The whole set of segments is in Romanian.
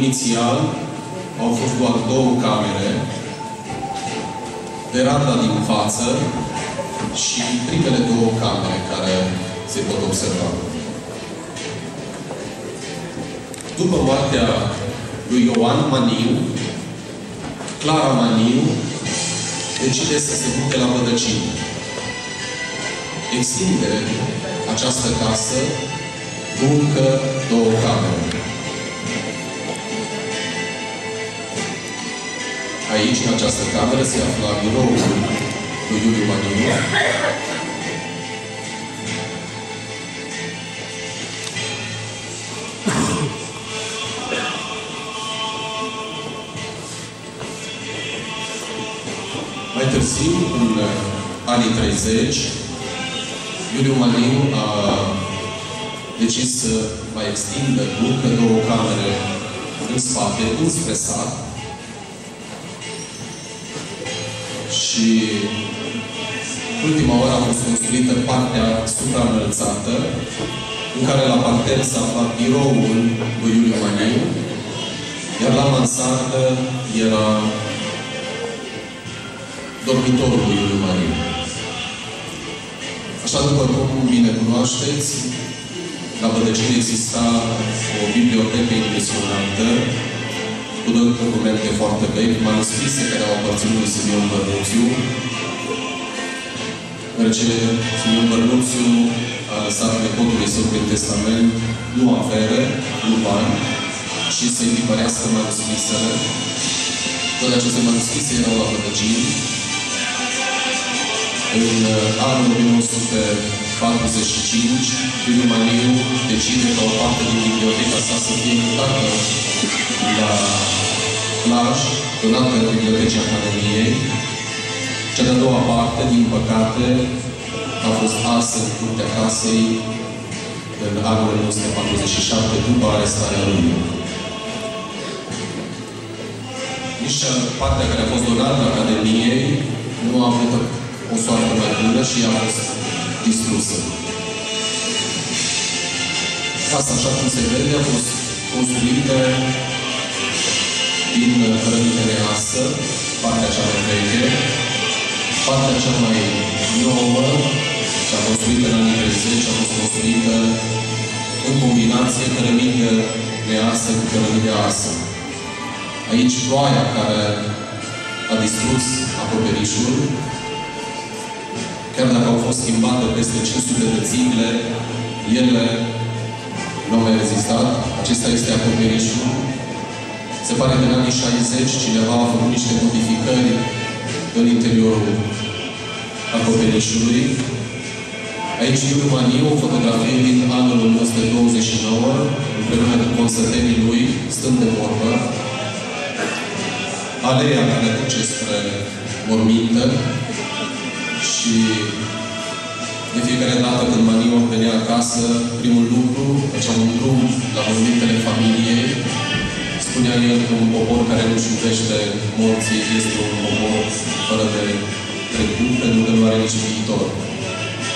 inițial au fost doar două camere, veranda din față și primele două camere care se pot observa. După moartea lui Ioan Maniu, Clara Maniu decide să se mute la Bădăcini. Extinde această casă cu încă două camere. Aici, în această cameră, se afla biroul lui Iuliu Maniu. Mai târziu, în anii 30, Iuliu Maniu a decis să mai extindă încă două camere în spate, înspre sat, și ultima oară a fost construită partea supraînălțată, în care la parter s-a aflat biroul lui Iuliu Maniu, iar la mansardă era dormitorul lui Iuliu Maniu. Așa după cum bine cunoașteți, la Bădăcini exista o bibliotecă impresionantă, cu două documente foarte vechi, manuscrise care au aparținut lui Simeon Bărnuțiu, deoarece Simeon Bărnuțiu a lăsat nepotului său prin testament nu avere, nu bani, și să-i tipărească manuscrisele. Toate aceste manuscrise erau la Bădăcini. În anul 1945, Iuliu Maniu decide ca o parte din biblioteca sa să fie mutată la Cluj, donată Bibliotecii Academiei. Cea de-a doua parte, din păcate, a fost arsă în curtea casei în anul 1947, după arestarea lui. Nici partea care a fost donată Academiei nu a avut o soartă mai bună și a fost distrusă. Casa, așa cum se vede, a fost construită din hărămite reasă, partea cea mai veche, partea cea mai nouă, cea construită în anii 30, a fost construită în combinație cărămidă reasă cu cărămidă asă. Aici ploaia care a distrus acoperișul, chiar dacă au fost schimbate peste 500 de țigle, ele nu au mai rezistat. Acesta este acoperișul. Se pare că în anii 60 cineva a făcut niște modificări în interiorul acoperișului. Aici Iuliu Maniu, o fotografie din anul 1929, împreună cu consătenii lui, stând de vorbă. Aleea care duce spre mormintă și de fiecare dată când Maniu venea acasă, primul lucru, făcea un drum la mormintele familiei. Spunea el că un popor care nu-și iubește morții este un popor fără de trecut, pentru că nu are nici viitor.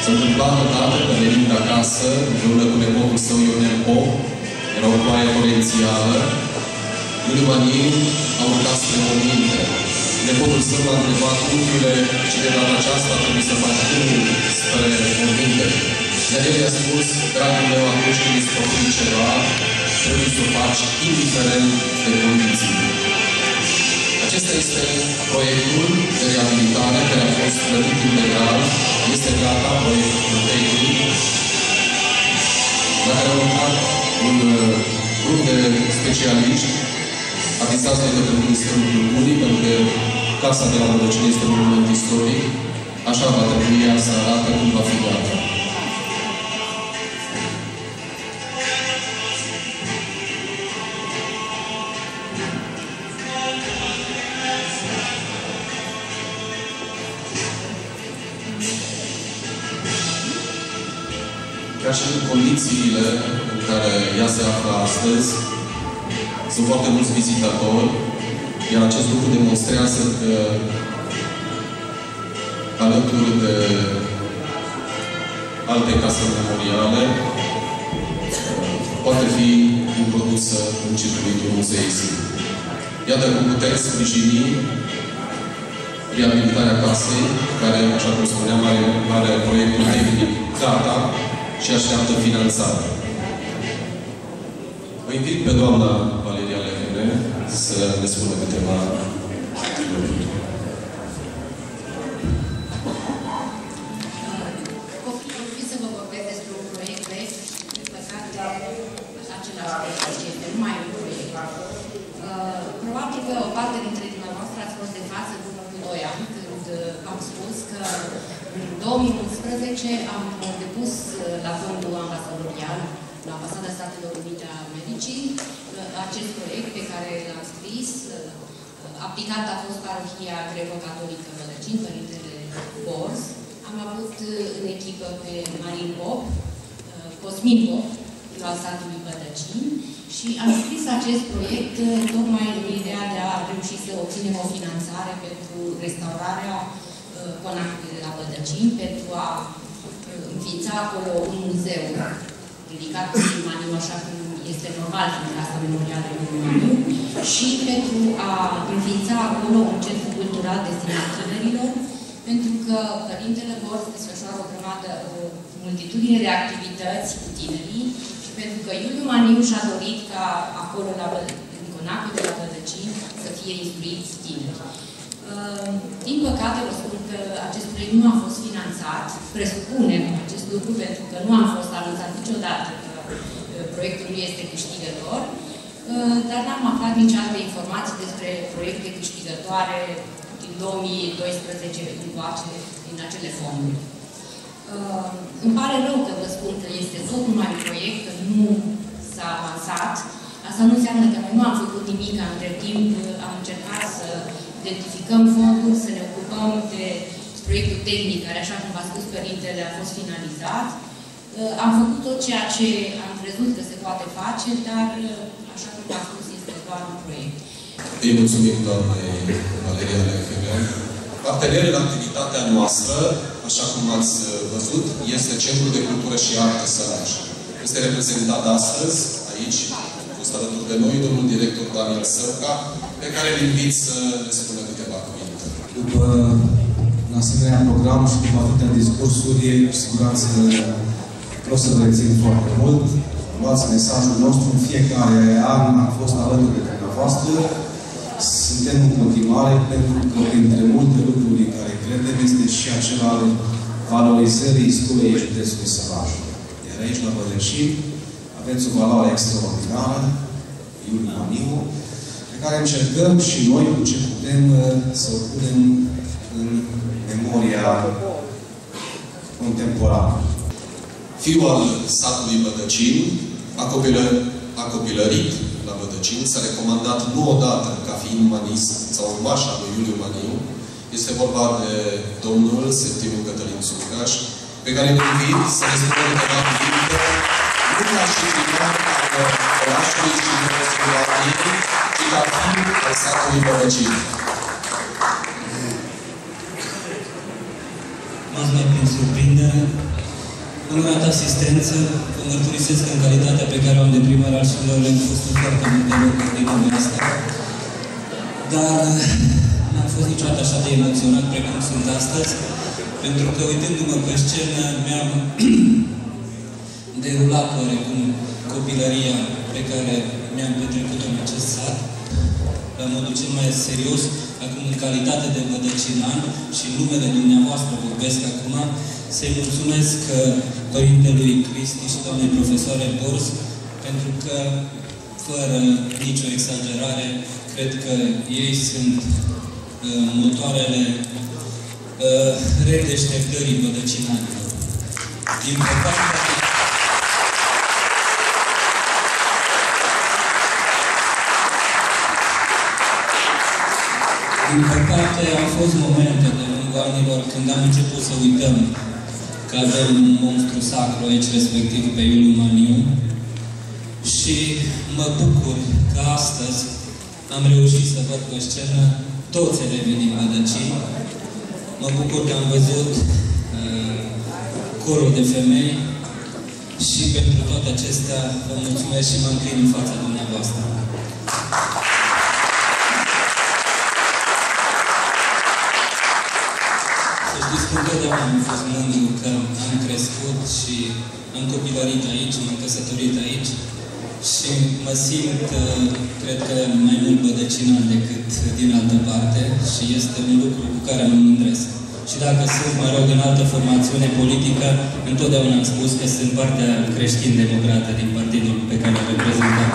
S-a întâmplat odată că venind acasă, împreună cu nepotul său Ionel Pop, era o ploaie torențială, Iuliu Maniu a urcat spre morminte. Nepotul său l-a întrebat unchiule și de data aceasta trebuie să faci drumul spre morminte. Dar el i-a spus, dragul meu, atunci când îți propui ceva, trebuie să o faci indiferent de condiții. Acesta este proiectul de reabilitare care a fost plătit integral. Este gata proiectul tehnic la care a lucrat un grup de specialiști avizați de către Ministerul Culturii, pentru că Casa de la Rădăcini este un monument istoric. Așa va trebui ea să arate cum va fi gata. Condițiile în care ea se află astăzi, sunt foarte mulți vizitatori, iar acest lucru demonstrează că alături de alte case memoriale, poate fi introdusă în circuitul muzeistic. Iată cum putem sprijini reabilitarea casei, care, așa cum spuneam, are, are proiectul tehnic. Gata și așteaptă finanțare. Vă invit pe doamna Valeria Lehene să ne spună câteva lucruri. Probabil că o parte dintre dumneavoastră ați fost de față în urmă cu 2 ani, când am spus că în 2011 am depus la fondul ambasadorial, la Ambasada Statelor Unite a Medicii, acest proiect pe care l-am scris. Aplicat a fost parohia greco-catolică Mălăcin, Părintele Bors. Am avut în echipă pe Marin Pop, Cosmin Pop, al satului Bădăcin și am scris acest proiect tocmai în ideea de a reuși să obținem o finanțare pentru restaurarea conacului de la Bădăcin, pentru a înființa acolo un muzeu dedicat Maniu, așa cum este normal în Casa Memorială lui Maniu, și pentru a înființa acolo un centru cultural destinat tinerilor, pentru că Părintele Bors desfășoară o grămadă, o multitudine de activități cu tinerii și pentru că Iuliu Maniu și-a dorit ca acolo, la, în Conacul de la Bădăcini, să fie instruiți tineri. Ehm, din păcate, vă spun că acest proiect nu a fost finanțat. Presupunem acest lucru pentru că nu a fost anunțat niciodată că proiectul nu este câștigător, dar n-am aflat nici alte informații despre proiecte câștigătoare din 2012 încoace din acele fonduri. Îmi pare rău că vă spun că este tot numai un proiect, că nu s-a avansat. Asta nu înseamnă că noi nu am făcut nimic între timp, am încercat să identificăm fonduri, să ne ocupăm de proiectul tehnic, care, așa cum v-a spus Părintele, a fost finalizat. Am făcut tot ceea ce am crezut că se poate face, dar, așa cum v-am spus, este doar un proiect. Îi mulțumim, doamne Valeria Lefele. Partener în activitatea noastră, așa cum ați văzut, este Centrul de Cultură și Artă Săraș. Este reprezentat astăzi, aici, fost alături de noi, domnul director Daniel Săvca, pe care îl invit să ne spună câteva cuvinte. După un asemenea program și după atâtea discursuri, cu siguranță vreau să vă rețin foarte mult. Luați mesajul nostru în fiecare an, am fost alături de dumneavoastră. Suntem în continuare pentru că printre multe lucruri în care credem este și acela al valorizării istoriei județului Săraș. Iar aici, la Bădăcin, aveți o valoare extraordinară, Iuliu Amiu, pe care încercăm și noi cu ce putem să o punem în memoria contemporană. Fiul al satului Bădăcin a, copilă, a copilărit la Bădăcin, s-a recomandat nu odată ca fiind umanist sau urmașa lui Iuliu Maniu. Este vorba de domnul Septimiu Cătălin Țurcaș, pe care îl invit să ne spună câteva cuvinte, nu ca și primar al orașului și județului Armeniei, ci ca fiul al satului Bădăcin. Mulțumesc prin surprindere. Onorată asistență, vă mărturisesc în calitatea pe care o am de primar al școlilor, am fost în foarte multe locuri din lumea asta. Dar n-am fost niciodată așa de emoționat precum sunt astăzi, pentru că uitându-mă pe scenă, mi-am derulat oarecum copilăria pe care mi-am petrecut-o în acest sat, la modul cel mai serios, acum în calitate de mădăcinan și în numele dumneavoastră vorbesc acum, să-i mulțumesc uh, Părintelui Cristi și doamnei profesoare Bors, pentru că, fără nicio exagerare, cred că ei sunt uh, motoarele uh, redeșteptării mădăcinanilor. Din păcate, Din păcate, au fost momente de lungul anilor când am început să uităm că avem un monstru sacru aici, respectiv pe Iuliu Maniu. Și mă bucur că astăzi am reușit să văd pe scenă toți elevii din Mădăcii. Mă bucur că am văzut uh, corul de femei Și pentru toate acestea vă mulțumesc și mă înclin în fața dumneavoastră. Să știți că întotdeauna am fost mândru că am crescut și am copilărit aici, m-am căsătorit aici și mă simt, uh, cred că, mai mult bădăcinan decât din altă parte și este un lucru cu care mă mândresc. Și dacă sunt, mă rog, în altă formațiune politică, întotdeauna am spus că sunt partea creștin-democrată din partidul pe care îl reprezentăm.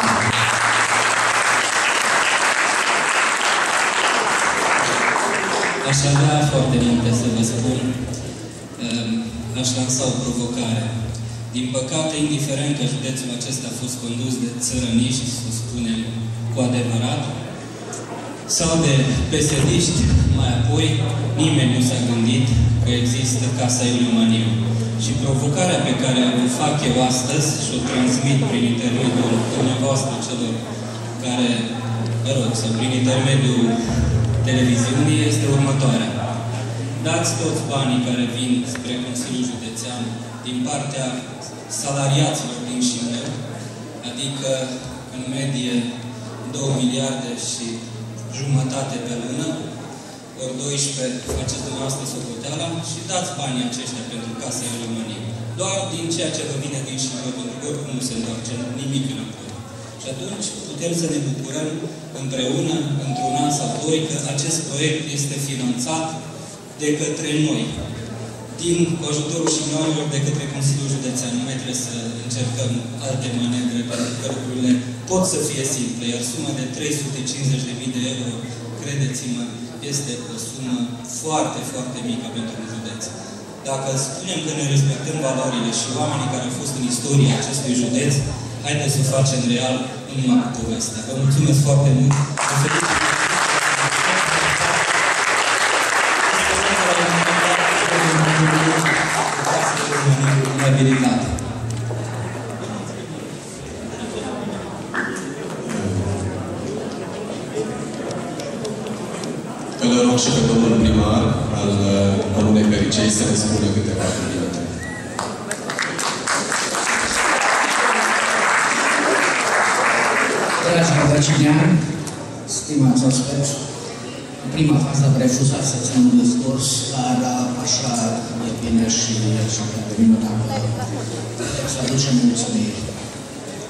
Aș avea foarte multe să vă spun. Ehm, aș lansa o provocare. Din păcate, indiferent că județul acesta a fost condus de țărăniști, să spunem cu adevărat, sau de pesediști, mai apoi nimeni nu s-a gândit că există Casa Iuliu Maniu. Și provocarea pe care o fac eu astăzi și o transmit prin intermediul dumneavoastră celor care, mă rog, sau prin intermediul televiziunii este următoarea. Dați toți banii care vin spre Consiliul Județean din partea salariaților din Șimeu, adică în medie 2 miliarde și jumătate pe lună, ori 12 faceți dumneavoastră socoteala și dați banii aceștia pentru Casa României. Doar din ceea ce vă vine din Șimeu, pentru că oricum nu se întoarce nimic înapoi. Și atunci putem să ne bucurăm împreună, într-un an sau doi, că acest proiect este finanțat de către noi, din cu ajutorul și noilor de către Consiliul Județean. Nu mai trebuie să încercăm alte manevre, pentru că lucrurile pot să fie simple, iar suma de 350.000 de euro, credeți-mă, este o sumă foarte, foarte mică pentru un județ. Dacă spunem că ne respectăm valorile și oamenii care au fost în istoria acestui județ, haideți să o facem real în numai cu povestea. Vă mulțumesc foarte mult! Vă felicit! Îl rog și pe domnul primar al Comunei Pericei să ne spună câteva cuvinte. Dragi băciniani, stimați oaspeți, în prima fază am refuzat să țin un discurs, dar așa e bine și așa că de mine dacă să aducem mulțumiri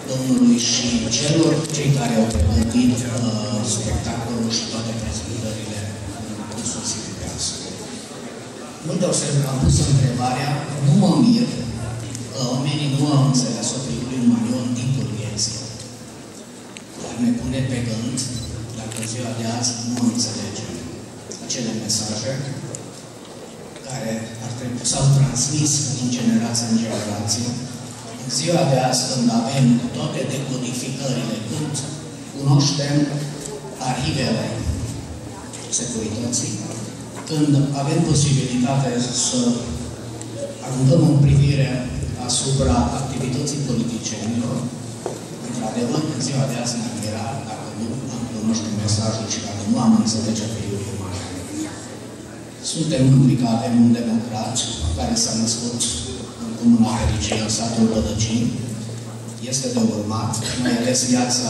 Domnului și celor cei care au pregătit uh, spectacolul și toate prezentările în sosit de astăzi. Multe ori am pus întrebarea, nu mă mir că oamenii nu au înțeles o lui Marion în timpul vieții. Dar ne pune pe gând dacă ziua de azi nu înțelegem acele mesaje care ar trebui, s-au transmis din generație în generație, în ziua de azi, când avem toate decodificările, când cunoaștem arhivele securității, când avem posibilitatea să aruncăm o privire asupra activității politicienilor, într-adevăr, în ziua de azi ne-am mirat dacă nu am cunoaște mesajul și dacă nu am înțelege pe Iuliu Suntem mândri că avem un democrat care s-a născut în Comuna Fericii, în satul Rădăcin. Este de urmat, mai ales viața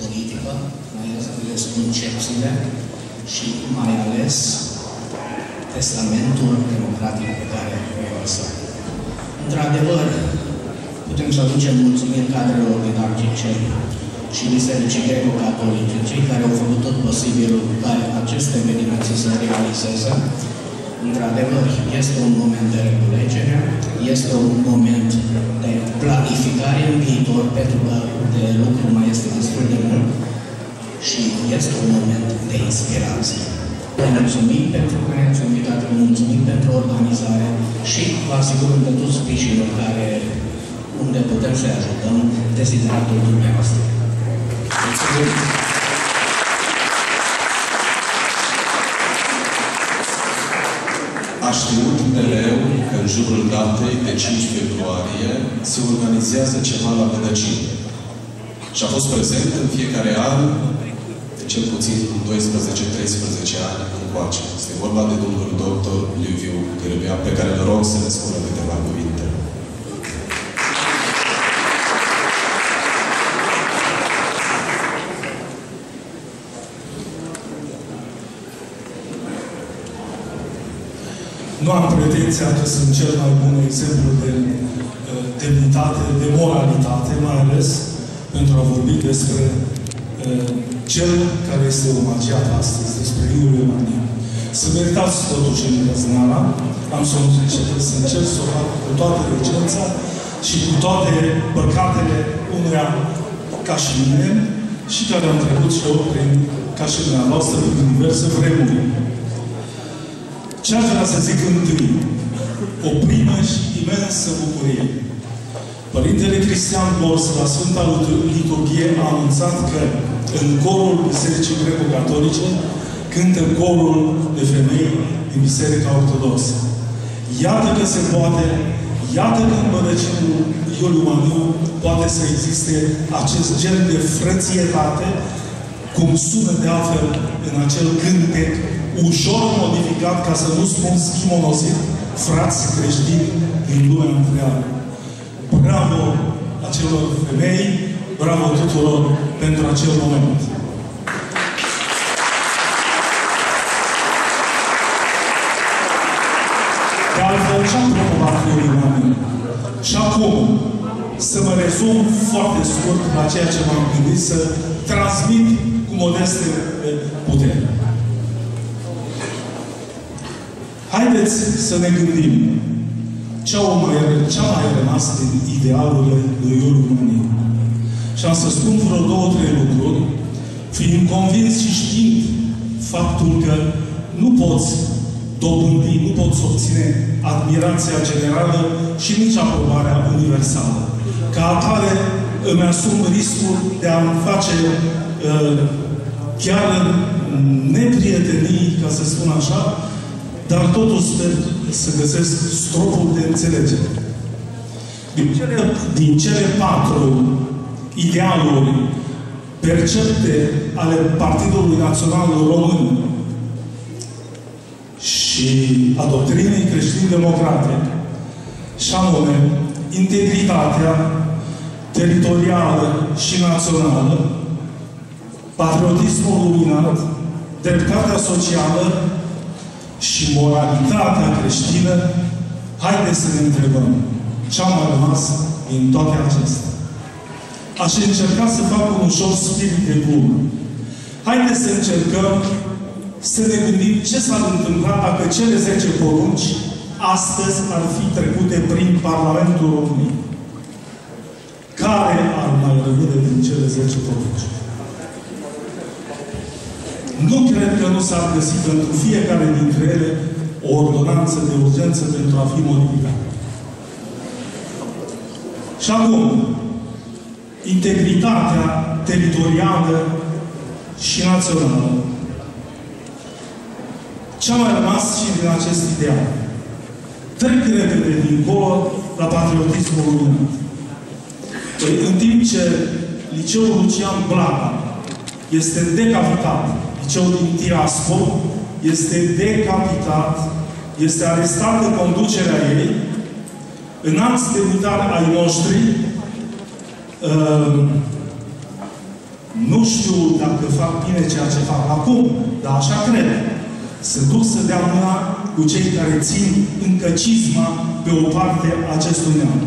politică, mai ales concepțiile și mai ales testamentul democratic pe care îl lăsat. Într-adevăr, putem să aducem mulțumiri cadrelor didactice și Bisericii Greco-Catolice, cei care au făcut tot posibilul ca aceste evenimente să se realizeze. Într-adevăr, este un moment de reculegere, este un moment de planificare în viitor, pentru că de lucru mai este destul de mult și este un moment de inspirație. Vă mulțumim pentru că ne-ați invitat, vă mulțumim pentru organizare și vă asigurăm de tot sprijinul care, unde putem să-i ajutăm, desideratul dumneavoastră. Mulțumim! A știut mereu că în jurul datei de 5 februarie se organizează ceva la Bădăcini. Și a fost prezent în fiecare an de cel puțin 12-13 ani încoace. Este vorba de domnul doctor Liviu Gârbea, pe care îl rog să ne spună câteva cuvinte. Nu am pretenția că sunt cel mai bun exemplu de demnitate, de moralitate, mai ales pentru a vorbi despre cel care este omagiat astăzi, despre Iuliu Emanuel. Să meritați totuși în răznara, am să încerc să încerc să o fac cu toată recența și cu toate păcatele unuia ca și mine și care am trecut și eu prin, ca și dumneavoastră prin diverse vremuri. Ce aș vrea să zic întâi? O primă și imensă bucurie. Părintele Cristian Bors, la Sfânta Liturghie, a anunțat că în corul Bisericii Greco-Catolice cântă corul de femei din Biserica Ortodoxă. Iată că se poate, iată că în bădăcinul Iuliu Maniu poate să existe acest gen de frățietate, cum sună de altfel în acel cântec, ușor modificat, ca să nu spun schimonosit, frați creștini din lumea întreagă. Bravo acelor femei, bravo tuturor pentru acel moment. De altfel, ce-am promovat eu Și acum, să mă rezum foarte scurt la ceea ce m-am gândit să transmit cu modeste putere. Haideți să ne gândim ce au mai, ce a mai rămas din idealurile lui Iuliu Mâniu. Și am să spun vreo două, trei lucruri, fiind convins și știind faptul că nu poți dobândi, nu poți obține admirația generală și nici aprobarea universală. Ca atare îmi asum riscul de a-mi face uh, chiar neprietenii, ca să spun așa, dar totuși sper să găsesc stropul de înțelegere. Din cele, din cele patru idealuri percepte ale Partidului Național Român și a doctrinei creștin-democrate, și anume integritatea teritorială și națională, patriotismul luminat, dreptatea socială și moralitatea creștină, haideți să ne întrebăm ce a mai rămas din toate acestea. Aș încerca să fac un ușor spirit de glumă. Haideți să încercăm să ne gândim ce s-ar întâmpla dacă cele 10 porunci astăzi ar fi trecute prin Parlamentul României. Care ar mai rămâne din cele 10 porunci? Nu cred că nu s-ar găsi pentru fiecare dintre ele o ordonanță de urgență pentru a fi modificată. Și acum, integritatea teritorială și națională. Ce a mai rămas și din acest ideal? Trec repede dincolo la patriotismul român. Păi, în timp ce liceul Lucian Blaga este decapitat, liceul din Tiraspol este decapitat, este arestată conducerea ei, în alți demnitari ai noștri uh, nu știu dacă fac bine ceea ce fac acum, dar așa cred. Se duc să dea mâna cu cei care țin încă cizma pe o parte a acestui neam.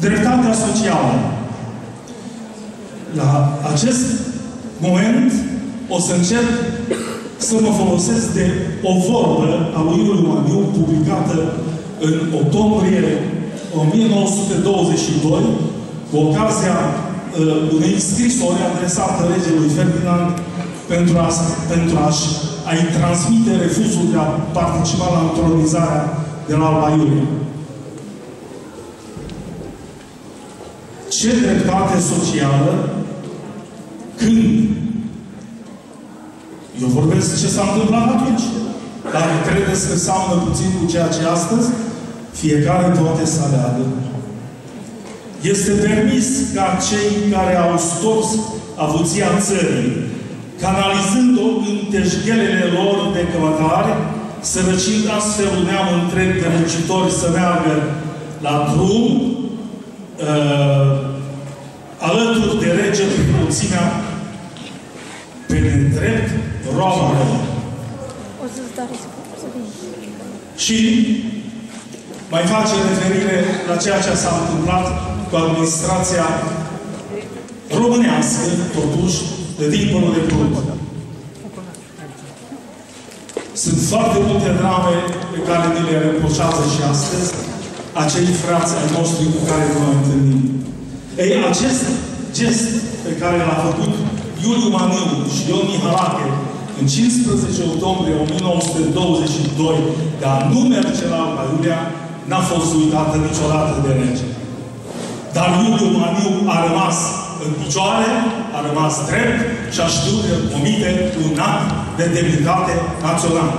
Dreptatea socială. La acest moment o să încerc să mă folosesc de o vorbă a lui Iuliu Maniu, publicată în octombrie 1922, cu ocazia uh, unei scrisori adresată regelui Ferdinand pentru, a, pentru a-și a-i transmite refuzul de a participa la întronizarea de la Alba Iulia. Ce dreptate socială când eu vorbesc ce s-a întâmplat atunci. Dacă credeți că seamănă puțin cu ceea ce astăzi, fiecare poate să aleagă. Este permis ca cei care au stors avuția țării, canalizând-o în teșghelele lor de cămătare, sărăcind astfel un neam întreg de muncitori să meargă la drum, uh, alături de rege prin mulțimea pe nedrept roamă. Și mai face referire la ceea ce s-a întâmplat cu administrația românească, totuși, de dincolo de Prut. Sunt foarte multe drame pe care ni le reproșează și astăzi acei frați ai noștri cu care noi întâlnim. Ei, acest gest pe care l-a făcut Iuliu Maniu și Ion Mihalache în 15 octombrie 1922 de a nu merge la Alba n-a fost uitată niciodată de rege. Dar Iuliu Maniu a rămas în picioare, a rămas drept și a știut că comite un act de demnitate națională.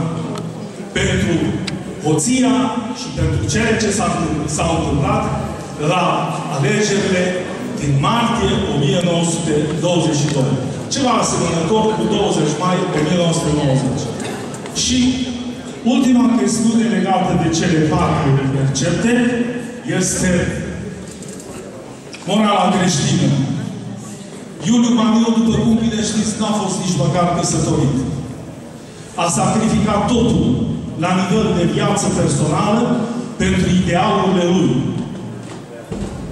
Pentru hoția și pentru cele ce s-au întâmplat la alegerile din martie 1922. Ceva asemănător cu 20 mai 1990. Și ultima chestiune legată de cele patru percepte este morala creștină. Iuliu Maniu, după cum bine știți, n-a fost nici măcar căsătorit. A sacrificat totul la nivel de viață personală pentru idealurile lui.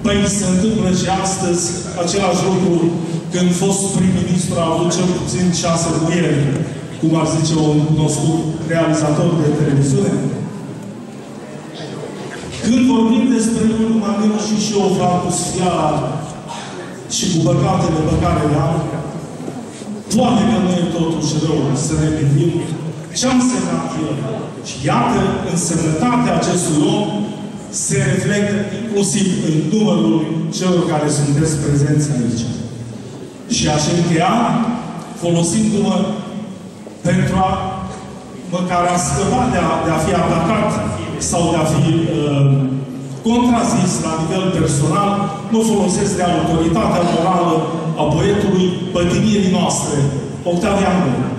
Păi se întâmplă și astăzi același lucru când fost prim-ministru a avut cel puțin șase muieri, cum ar zice un cunoscut realizator de televiziune. Când vorbim despre Iuliu Maniu și și o fac cu și cu păcatele pe care le am, poate că nu e totuși rău să ne gândim ce am semnat el. Și iată, însemnătatea acestui om se reflectă inclusiv în numărul celor care sunteți prezenți aici. Și aș încheia folosindu-mă pentru a măcar a scăpa de a, de a fi atacat sau de a fi uh, contrazis la nivel personal, nu folosesc de autoritatea morală a poetului pătimirii noastre, Octavian Gură.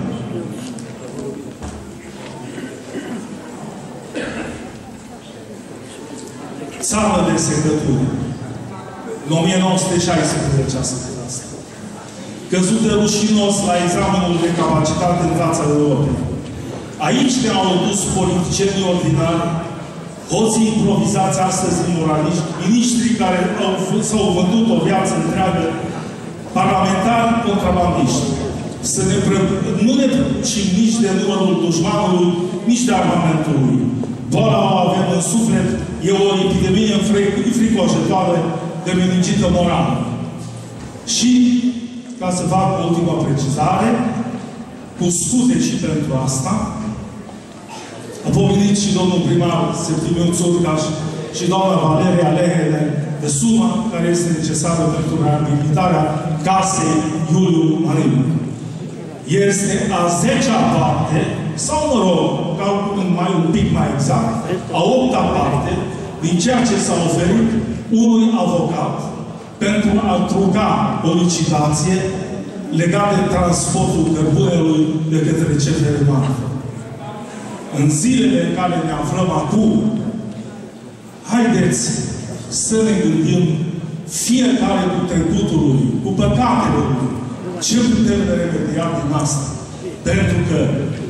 Țară de secătură. În 1916 a spus asta. Căzut de rușinos la examenul de capacitate în fața Europei. Aici ne-au adus politicienii ordinari hoții improvizați astăzi în moraliști, miniștrii care s-au vândut o viață întreagă, parlamentari contrabandiști. Să ne pră... nu ne și nici de numărul dușmanului, nici de armamentului. Boala o avem în suflet, e o epidemie înfricoșătoare de menicită morală. Și, ca să fac ultima precizare, cu scuze și pentru asta, a pomenit și domnul primar Septimiu Țurcaș și doamna Valeria Lehele de suma care este necesară pentru reabilitarea casei Iuliu Marin. Este a 10-a parte, sau mă rog, calculând mai un pic mai exact, a 8-a parte din ceea ce s-a oferit unui avocat pentru a truca o licitație legat de transportul cărbunelui de către CFR Marfă în zilele în care ne aflăm acum, haideți să ne gândim fiecare cu trecutul lui, cu păcatele lui, ce putem de remedia din asta. Pentru că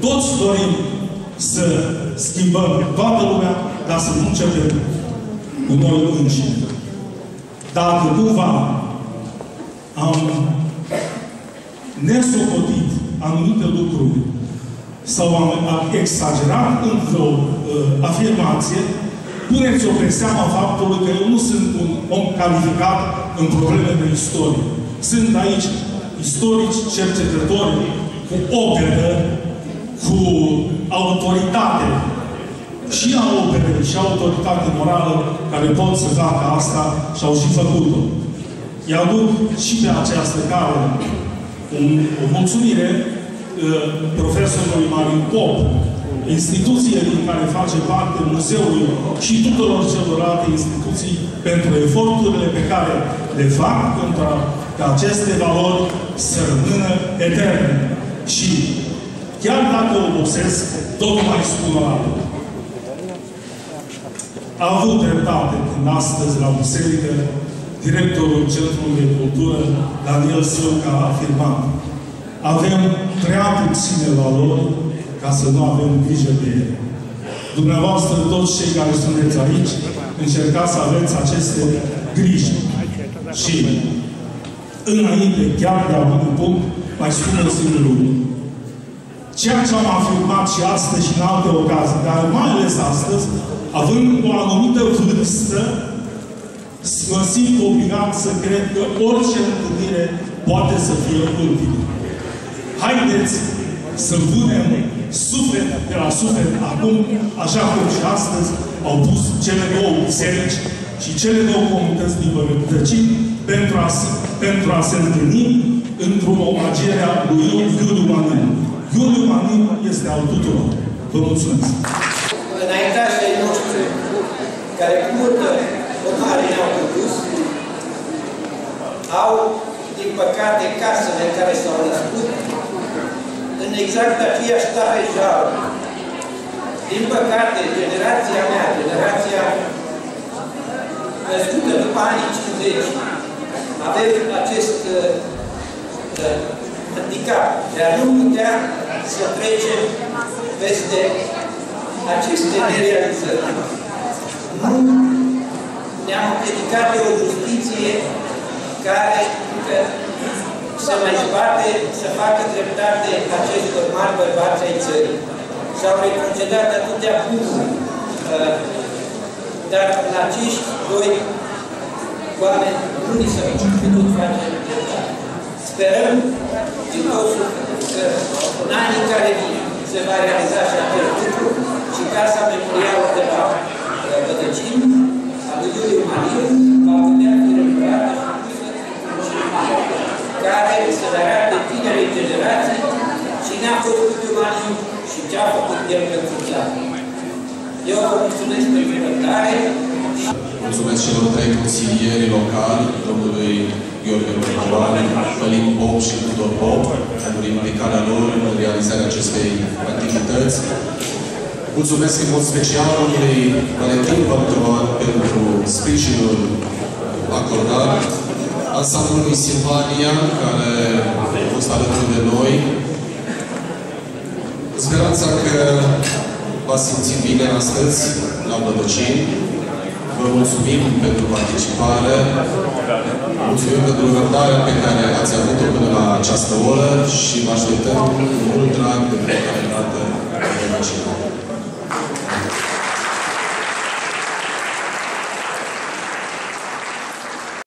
toți dorim să schimbăm toată lumea, dar să nu începem cu noi înșine. Dacă cumva am nesocotit anumite lucruri sau am, am exagerat într-o uh, afirmație, puneți-o pe seama faptului că eu nu sunt un om calificat în probleme de istorie. Sunt aici istorici, cercetători cu operă, cu autoritate și a operei și autoritate morală care pot să facă asta și au și făcut-o. I aduc și pe această cale un, o mulțumire Uh, profesorului Marin Pop, instituție din care face parte muzeul și tuturor celorlalte instituții pentru eforturile pe care le fac pentru ca aceste valori să rămână eterne. Și chiar dacă obosesc, tot mai spun o dată. A avut dreptate când astăzi la biserică directorul Centrului de Cultură, Daniel Silca, a afirmat avem prea puține valori ca să nu avem grijă de ele. Dumneavoastră, toți cei care sunteți aici, încercați să aveți aceste griji. Și înainte, chiar de a un punct, mai spun un singur lucru. Ceea ce am afirmat și astăzi și în alte ocazii, dar mai ales astăzi, având o anumită vârstă, mă simt obligat să cred că orice întâlnire poate să fie ultimă. Haideți să punem suflet de la suflet acum, așa cum și astăzi au pus cele două biserici și cele două comunități din Băgătăcini pentru a, pentru a se întâlni într-o omagiere a lui Iuliu Manin. Iuliu Manin este al tuturor. Vă mulțumesc! Înaintașii noștri, care cu multă onoare ne-au produs, au, din păcate, casele în care s-au născut, în exact aceeași stare jală. Din păcate, generația mea, generația născută după anii 50, avem acest uh, handicap de a nu putea să trecem peste aceste nerealizări. Nu ne-am dedicat de o justiție care încă se mai zbate să facă dreptate acestor mari bărbați ai țării. S-au reconcedat atâtea bunuri, uh, dar în acești doi oameni nu ni s-a putut face dreptate. Sperăm din tot că în anii care vin se va realiza și acel lucru și Casa Memorială de la Bădăcini, a lui Iuliu Mariu, va putea fi recuperată care să le arate tinerei generații și ne-a făcut Iuliu și ce a făcut el pentru țară. Eu vă mulțumesc pentru răbdare. Mulțumesc celor trei consilieri locali, domnului Gheorghe Războane, Călin Pop și Tudor Pop, pentru implicarea lor în realizarea acestei activități. Mulțumesc în mod special domnului Valentin Bărtovan pentru sprijinul acordat, ansamblului Silvania, care a fost alături de noi. Speranța că v-ați simțit bine astăzi la Bădăcini. Vă mulțumim pentru participare. Mulțumim pentru răbdarea pe care ați avut-o până la această oră și vă așteptăm cu mult drag de fiecare dată în